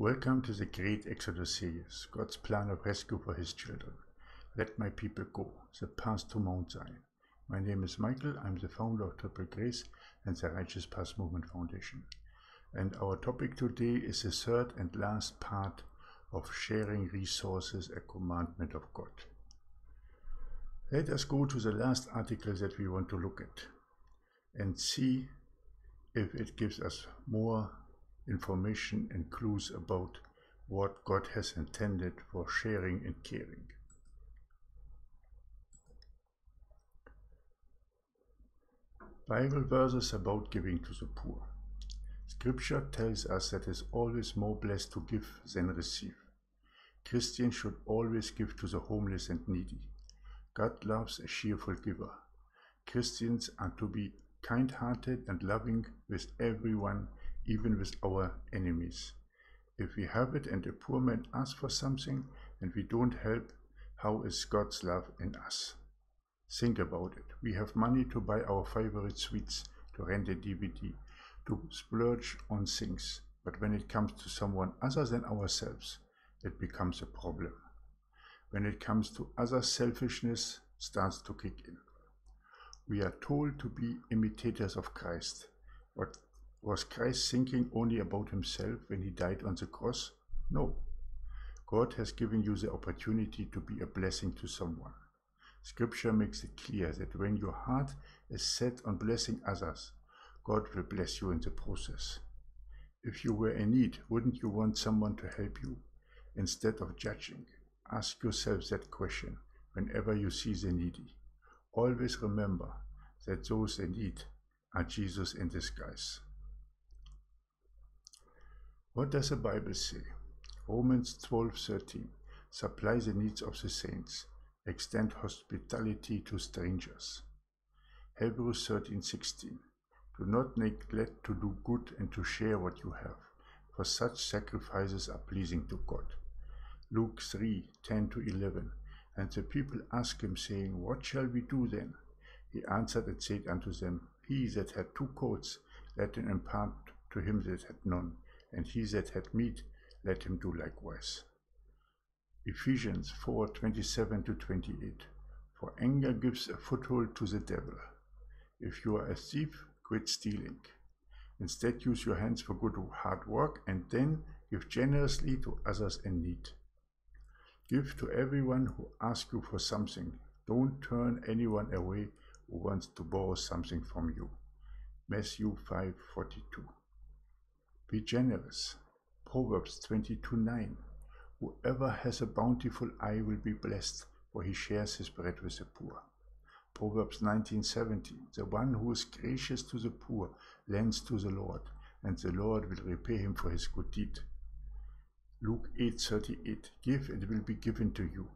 Welcome to the great Exodus series, God's plan of rescue for his children. Let my people go, the path to Mount Zion. My name is Michael, I'm the founder of Triple Grace and the Righteous Path Movement Foundation. And our topic today is the third and last part of sharing resources, a commandment of God. Let us go to the last article that we want to look at and see if it gives us more information and clues about what God has intended for sharing and caring. Bible verses about giving to the poor. Scripture tells us that it is always more blessed to give than receive. Christians should always give to the homeless and needy. God loves a cheerful giver. Christians are to be kind hearted and loving with everyone even with our enemies. If we have it and a poor man asks for something and we don't help, how is God's love in us? Think about it. We have money to buy our favorite sweets, to rent a DVD, to splurge on things. But when it comes to someone other than ourselves, it becomes a problem. When it comes to other selfishness starts to kick in. We are told to be imitators of Christ. What was Christ thinking only about himself when he died on the cross? No. God has given you the opportunity to be a blessing to someone. Scripture makes it clear that when your heart is set on blessing others, God will bless you in the process. If you were in need, wouldn't you want someone to help you? Instead of judging, ask yourself that question whenever you see the needy. Always remember that those in need are Jesus in disguise. What does the Bible say? Romans 12:13 Supply the needs of the saints. Extend hospitality to strangers. Hebrews 13:16 Do not neglect to do good and to share what you have, for such sacrifices are pleasing to God. Luke 3:10 to 11 And the people asked him, saying, What shall we do then? He answered and said unto them, He that had two coats, let him impart to him that had none and he that had meat, let him do likewise. Ephesians 4 27 to 28. For anger gives a foothold to the devil. If you are a thief, quit stealing. Instead, use your hands for good hard work and then give generously to others in need. Give to everyone who asks you for something. Don't turn anyone away who wants to borrow something from you. Matthew 5:42 be generous. Proverbs 22 9. Whoever has a bountiful eye will be blessed, for he shares his bread with the poor. Proverbs 19:17 The one who is gracious to the poor lends to the Lord, and the Lord will repay him for his good deed. Luke 8:38 Give and it will be given to you.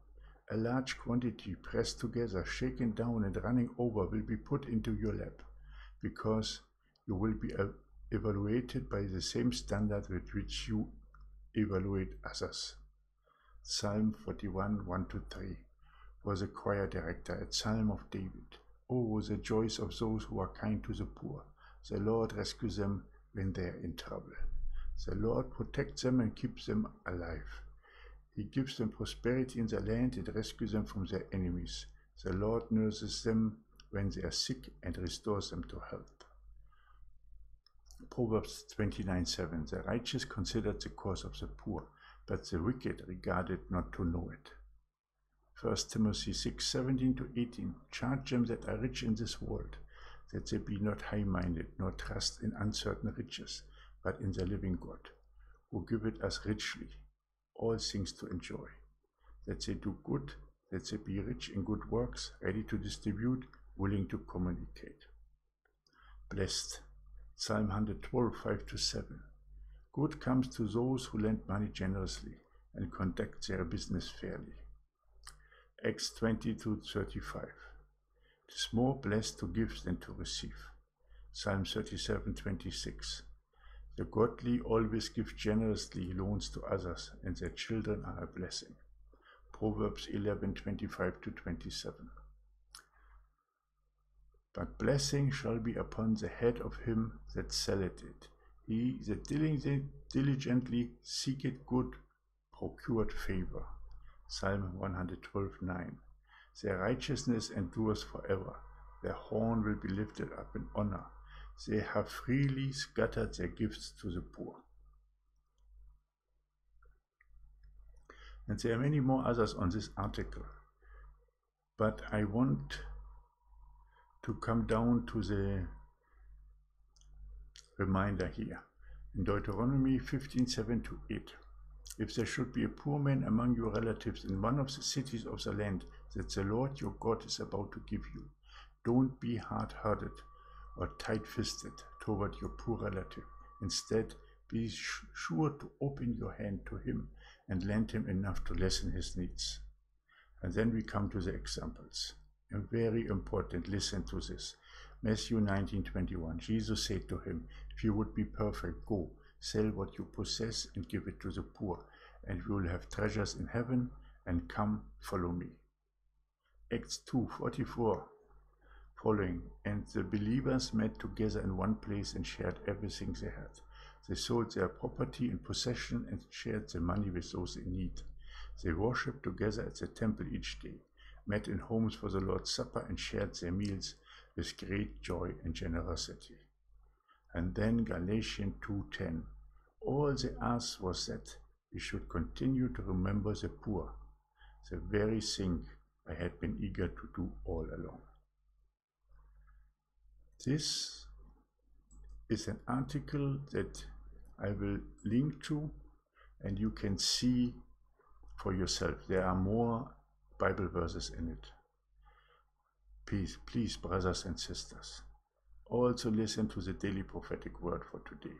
A large quantity pressed together, shaken down and running over will be put into your lap, because you will be evaluated by the same standard with which you evaluate others. Psalm 41 1 to 3 was a choir director at Psalm of David. Oh, the joys of those who are kind to the poor. The Lord rescues them when they are in trouble. The Lord protects them and keeps them alive. He gives them prosperity in the land and rescues them from their enemies. The Lord nurses them when they are sick and restores them to health. Proverbs 29:7 The righteous considered the cause of the poor, but the wicked regarded not to know it. 1 Timothy 6:17 to 18 Charge them that are rich in this world, that they be not high-minded, nor trust in uncertain riches, but in the living God, who giveth us richly all things to enjoy, that they do good, that they be rich in good works, ready to distribute, willing to communicate. Blessed Psalm 112, 5 to 7. Good comes to those who lend money generously and conduct their business fairly. Acts 20 to 35. It is more blessed to give than to receive. Psalm 37, 26. The godly always give generously loans to others, and their children are a blessing. Proverbs 11, 25 to 27. But blessing shall be upon the head of him that selleth it, He that diligently seeketh good procured favor. Psalm 112 9. Their righteousness endures forever. Their horn will be lifted up in honor. They have freely scattered their gifts to the poor. And there are many more others on this article. But I want to come down to the reminder here. In Deuteronomy 15 7 to 8. If there should be a poor man among your relatives in one of the cities of the land that the Lord your God is about to give you, don't be hard hearted or tight fisted toward your poor relative. Instead, be sure to open your hand to him and lend him enough to lessen his needs. And then we come to the examples. And very important, listen to this. Matthew 19:21. Jesus said to him, If you would be perfect, go, sell what you possess and give it to the poor, and you will have treasures in heaven, and come follow me. Acts 2:44 following, and the believers met together in one place and shared everything they had. They sold their property and possession and shared the money with those in need. They worshipped together at the temple each day, met in homes for the Lord's Supper, and shared their meals with great joy and generosity. And then Galatians 2:10. All they asked was that we should continue to remember the poor, the very thing I had been eager to do all along. This is an article that I will link to and you can see for yourself. There are more Bible verses in it. Please, please, brothers and sisters, also listen to the daily prophetic word for today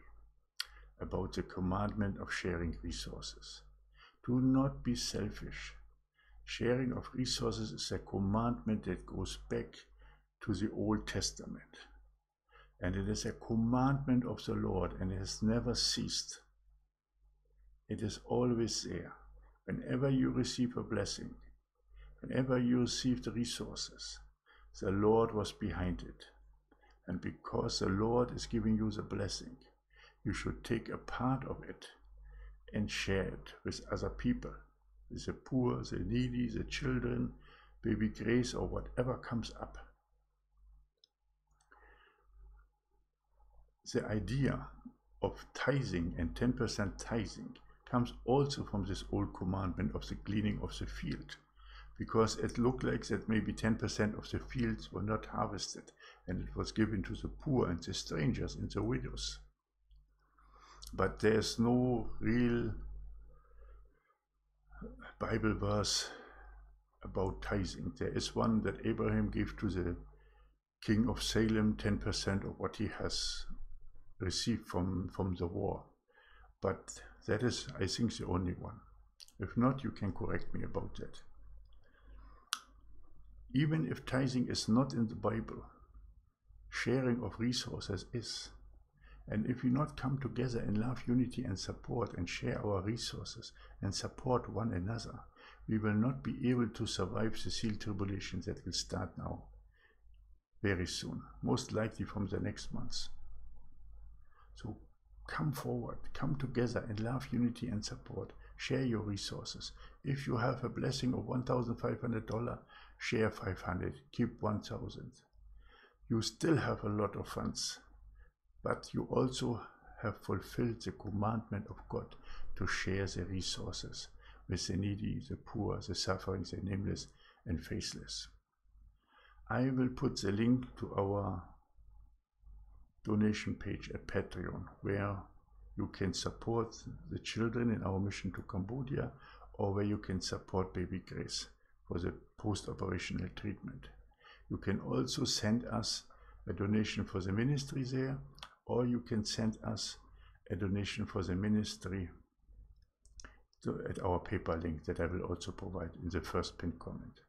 about the commandment of sharing resources. Do not be selfish. Sharing of resources is a commandment that goes back to the Old Testament. And it is a commandment of the Lord and it has never ceased. It is always there. Whenever you receive a blessing, whenever you receive the resources, the Lord was behind it. And because the Lord is giving you the blessing, you should take a part of it and share it with other people, with the poor, the needy, the children, baby grace, or whatever comes up. The idea of tithing and 10% tithing comes also from this old commandment of the cleaning of the field because it looked like that maybe 10% of the fields were not harvested and it was given to the poor and the strangers and the widows but there's no real Bible verse about tithing. There is one that Abraham gave to the king of Salem 10% of what he has received from, from the war. But that is, I think, the only one. If not, you can correct me about that. Even if tithing is not in the Bible, sharing of resources is. And if we not come together in love, unity, and support and share our resources and support one another, we will not be able to survive the seal tribulation that will start now very soon, most likely from the next months. So come forward, come together in love, unity, and support. Share your resources. If you have a blessing of $1,500, share 500, keep 1,000. You still have a lot of funds but you also have fulfilled the commandment of God to share the resources with the needy, the poor, the suffering, the nameless, and faceless. I will put the link to our donation page at Patreon, where you can support the children in our mission to Cambodia, or where you can support Baby Grace for the post-operational treatment. You can also send us a donation for the ministry there, or you can send us a donation for the ministry to, at our PayPal link that I will also provide in the first pinned comment.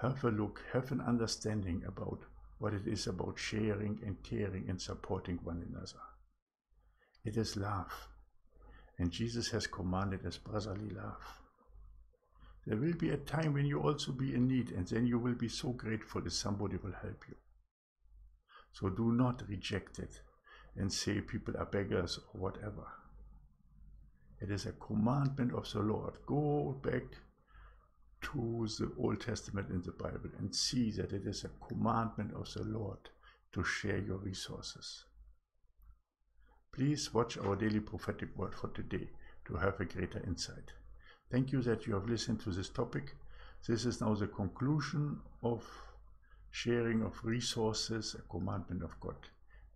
Have a look, have an understanding about what it is about sharing and caring and supporting one another. It is love, and Jesus has commanded us brotherly love. There will be a time when you also be in need, and then you will be so grateful if somebody will help you. So do not reject it and say people are beggars or whatever. It is a commandment of the Lord. Go back to the Old Testament in the Bible and see that it is a commandment of the Lord to share your resources. Please watch our daily prophetic word for today to have a greater insight. Thank you that you have listened to this topic. This is now the conclusion of sharing of resources, a commandment of God.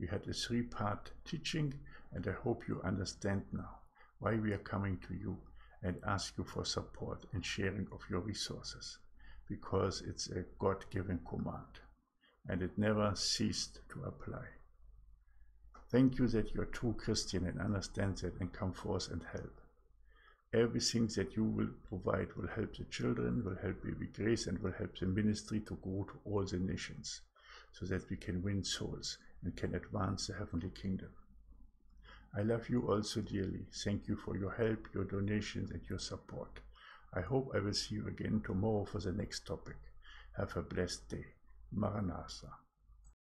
We had a three-part teaching and I hope you understand now why we are coming to you and ask you for support and sharing of your resources because it's a God-given command and it never ceased to apply. Thank you that you're a true Christian and understand that and come forth and help. Everything that you will provide will help the children, will help Baby Grace, and will help the ministry to go to all the nations so that we can win souls and can advance the heavenly kingdom. I love you also dearly. Thank you for your help, your donations, and your support. I hope I will see you again tomorrow for the next topic. Have a blessed day. Maranatha.